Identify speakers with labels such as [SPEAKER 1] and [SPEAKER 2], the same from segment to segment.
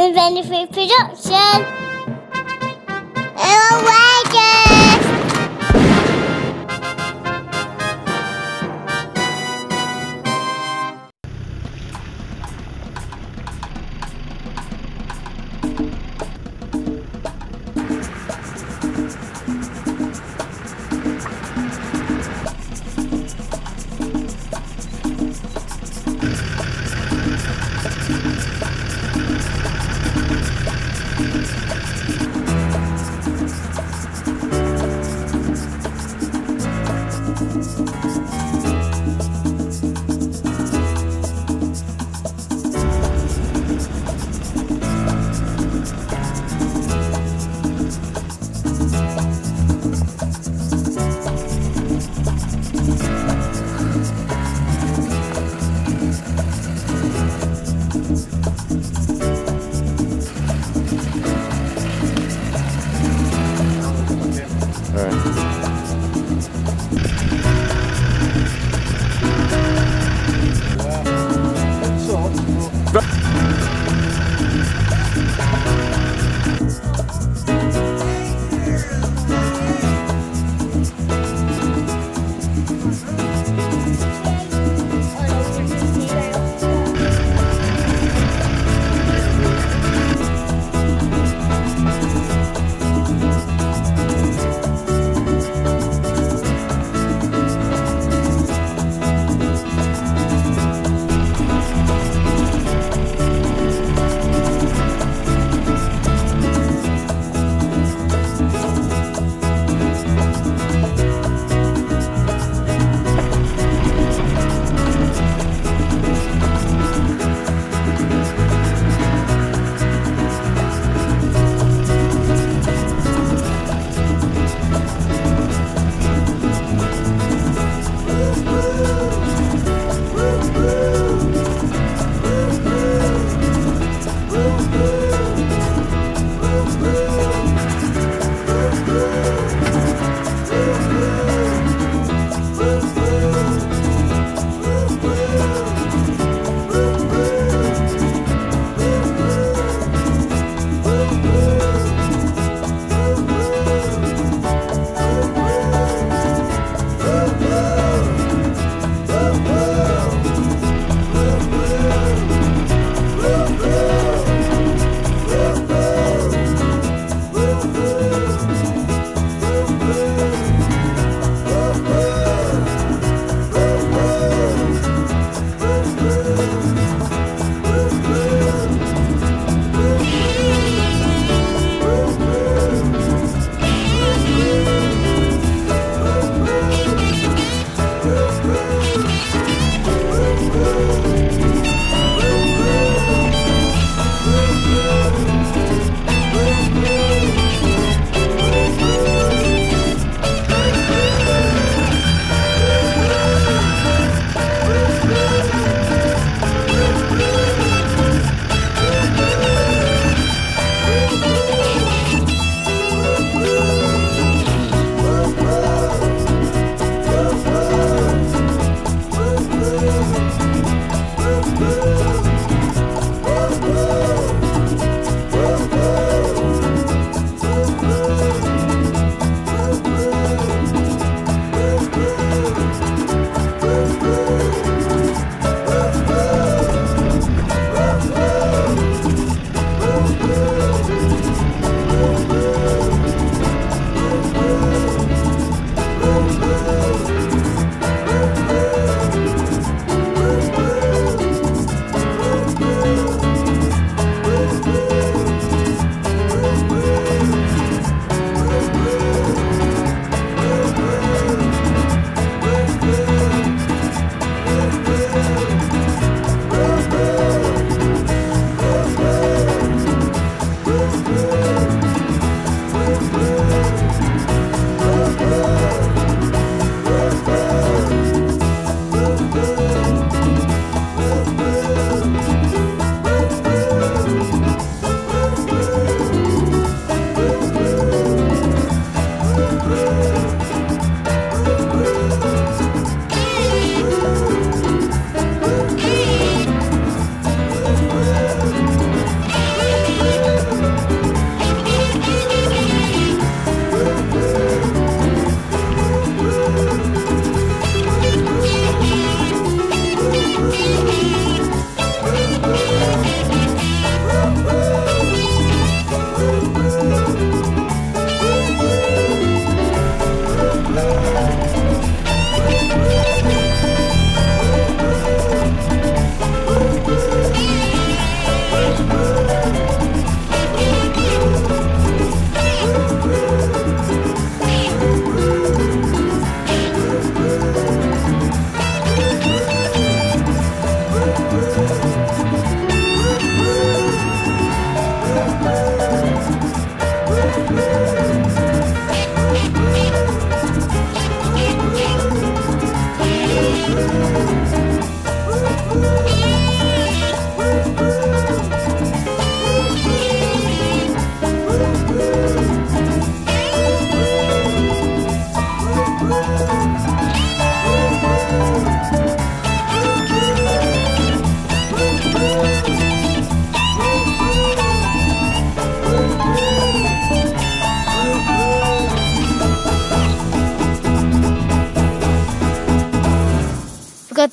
[SPEAKER 1] with Benefit Production. Emma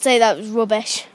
[SPEAKER 2] say that was rubbish.